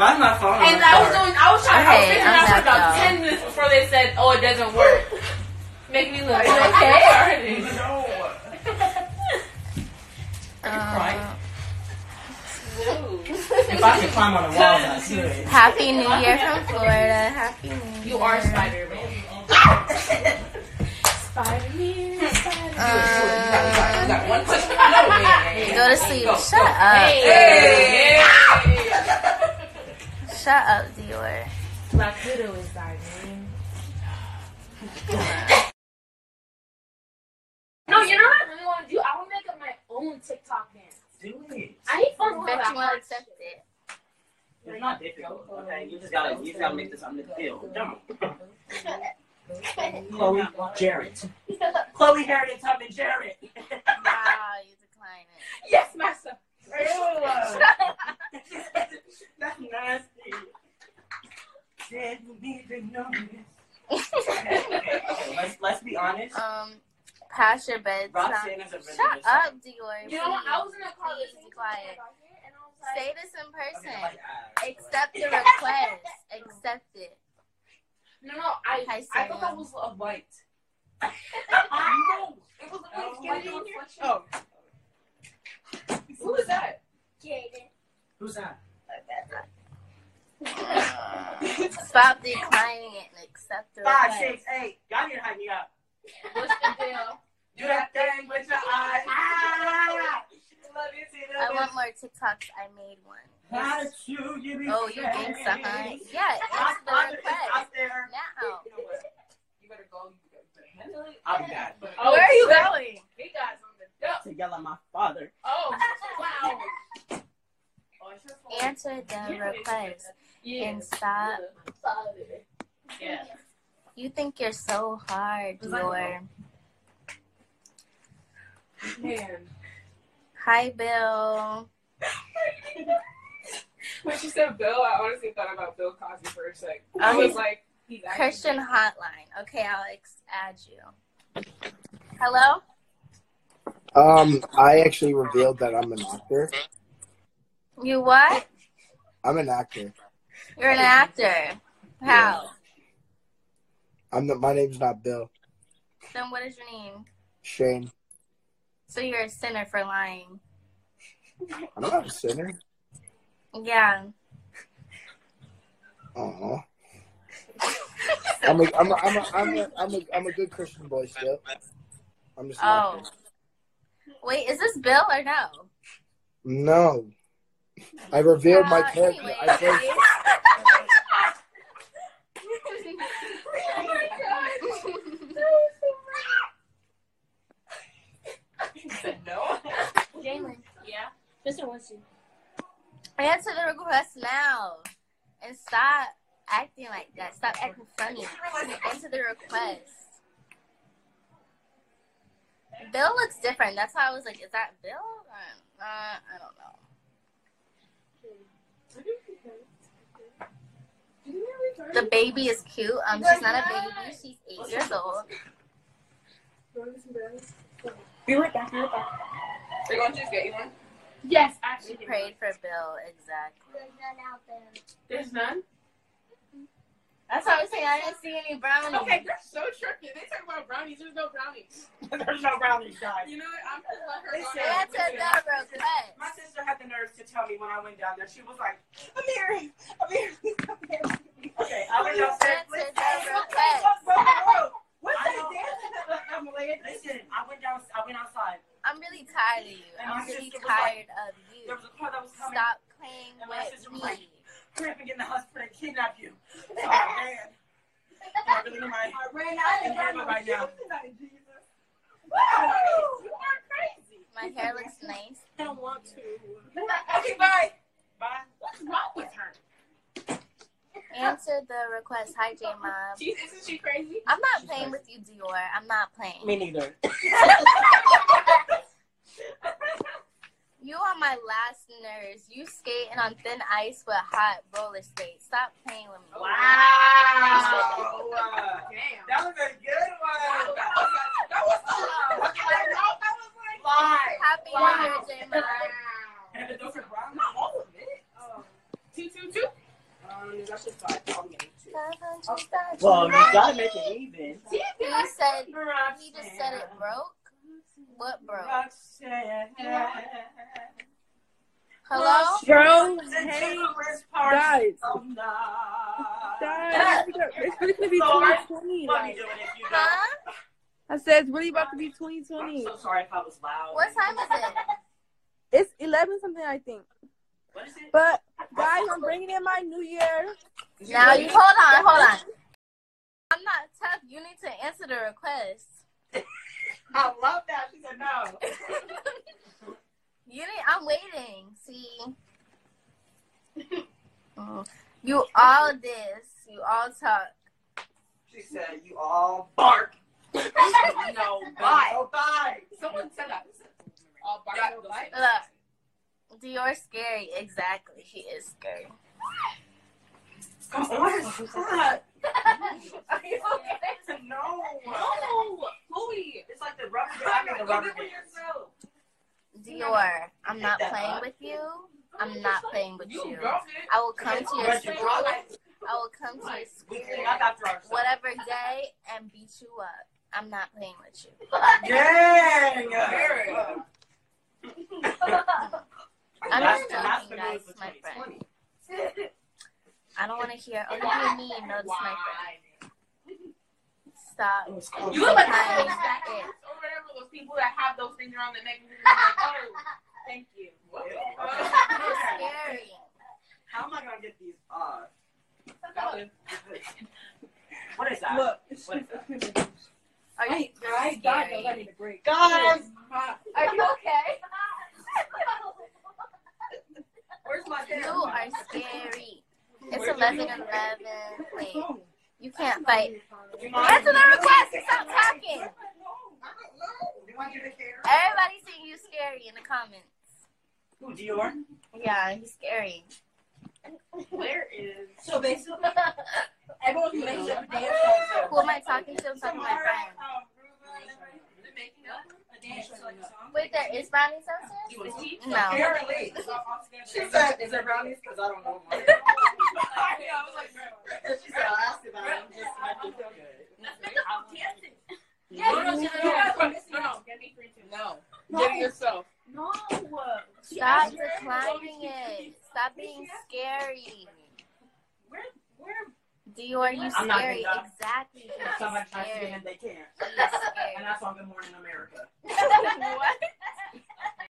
Why my phone? And I was doing, I was trying, I was Okay, figuring I'm out for about y'all. ten minutes before they said, "Oh, it doesn't work." Make me look. Are you okay? No. Um, If I could climb on the walls, I could. Happy New Year from Florida. Happy New Year. You are Spider Man. Spider Man. Got one push. No man. go to sleep. Shut up. Hey. Shut up, Dior. Black Widow is dying. No, you know what I really want to do? I want to make up my own TikTok dance. Do it. I ain't fun with Bet that you won't hard accept shit. it. It's not difficult. Okay, you just gotta, you just gotta make this something to feel. Jump. Chloe Jarrett. Chloe Harriet Tubman Jarrett. Wow, you decline it. Yes, master. That's nasty. Did you need to know this? Okay, okay, okay. Let's let's be honest. Um, pass your bed. Roxanne is a Shut song. up, Dior. You know what? I was please. in a car Please listening be to quiet. it, and I was like, Say this in Okay, person. like, ah. Accept the request. Accept it. no, no, I, Hi, I thought that Sam. was a white. No. It was a Oh, white my reflection. Oh, Who is that? Jaden. who's that? Stop declining it and accept the Five, request. six, eight. Y'all need to hype me up. What's the deal? Do that thing with your eyes. Ah! Love you, see I want more TikToks. I made one. How you, you be Oh, you think so, huh? Yeah, I'll, the request. out there. Now. You know what? You better go. You better handle it. I'll be back. Oh, Where are you shit. going? He got something. Yep. To yell at my father. Oh, wow. Oh, it's your fault. Answer the request Yeah. and stop. Yeah. You think you're so hard, Dior. Man. Hi, Bill. When she said Bill, I honestly thought about Bill Cosby for a sec. I was like, he's Christian Hotline. Okay, I'll add you. Hello? Um, I actually revealed that I'm an actor. You what? I'm an actor. You're an actor. How? I'm the, my name's not Bill. Then what is your name? Shane. So you're a sinner for lying. I'm not a sinner. Yeah. Uh-huh. I'm a, I'm a, I'm a, I'm a, I'm a, I'm a good Christian boy still. I'm just Oh. Wait, is this Bill or no? No. I revealed my Uh, character. anyway, I played, no. Jalen, Yeah. Mr. wants you. Answer the request now. And stop acting like that. Stop acting funny. Answer the request. Bill looks different. That's why I was like, is that Bill? Uh, I don't know. The baby is cute. Um, she's not a baby. She's eight years old. Be right back, be right back. They're going to just get you one? Yes, actually. We actually. prayed for Bill. Exactly. There's none. out there. There's none? That's why I was saying I didn't see any brownies. Okay, they're so tricky. They talk about brownies. There's no brownies. There's no brownies, guys. You know what? I'm just let her Listen. go. Answer the request. My sister had the nerve to tell me when I went down there. She was like, Amir, Amir, please come here. Okay, I went downstairs. Answer Listen, the request. What's that dancing? I'm like, Listen, I went down. I went outside. I'm really tired of you. And I'm my really sister like- tired of you. There was a car that was coming. Stop playing And my with sister was like, me. Hurry up and get in the hospital and kidnap you. So I ran. I really my. I ran out and ran right now. You are crazy. My hair looks nice. I don't want to. Okay, bye. Bye. What's wrong with her? Answer the request. Hi, J Mom. She's, isn't she crazy? I'm not playing with you, Dior. I'm not playing. Me neither. You are my last nerves. You skating on thin ice with hot roller skates. Stop playing with me. Wow. Damn. That was a good one. That was, that was, that was like, Five. Happy Wow. New Year, J Mom. And those are brown. not all of it. Oh. Two, two, two. That's just five. I'll give it two. Well, you gotta make it even. He said he just said it broke. What broke? Hello? Bro, Hey, hey, guys. Oh, guys, it's really gonna be 2020. Like, Huh? I said it's really about to be I'm 2020. so sorry if I was loud. What time is it? It's 11 something, I think. What is it? But guys, I'm bringing in my new year. Now you hold on, hold on. I'm not tough. You need to answer the request. I love that. She said no. You. I'm waiting. See. Mm. You all this. You all talk. She said you all bark. No, Bye. Oh, bye. Someone said that. All bark, no bite. Look, Dior's scary. Exactly, he is scary. Come on. Stop. Are you okay? No. No, Chloe. It's like the rubber. I mean the rubber. Go for yourself. Dior, I'm not playing with you. I'm not playing with You you. I will come to your you school. I will come to your school clean up after ourselves. whatever day and beat you up. I'm not playing with you. Gang. I'm That's- just joking, guys, my friend. 2020. I don't want to hear. Oh, look at me. No, this is my friend. Stop. You look like that it- or whatever those people that have those things around their neck. and like, oh, thank you. What? Uh, you're scary. How am I gonna get these? Uh, off? what is that? Look. What is that? Are you I you're died. I scary? need a break. Guys, Are you okay? where's my You are scary. It's 11 11. Wait, you can't fight. Answer the request. Stop talking. Do you want you to care? Everybody's saying you scary in the comments. Who, Dior? Yeah, he's scary. Where is? So basically, Everyone's making a dance. Who am I talking to? I'm talking to my friend. Um, they're making up a dance like a. Wait, there is brownies Is he? downstairs? No. apparently. She said, is there brownies? Because I don't know. I was like, she said, I'll ask about it. Just to make you feel good. let's make up dancing. Yeah, no, no, you no, should. no, no, no, get me free too. No. Get it yourself. No. Stop declining it. Stop being scary. Where, where? Dior, you I'm not scary. gonna- Exactly. If He's somebody tries to get scary. in, they can't. He's And scary. that's on Good Morning America. what?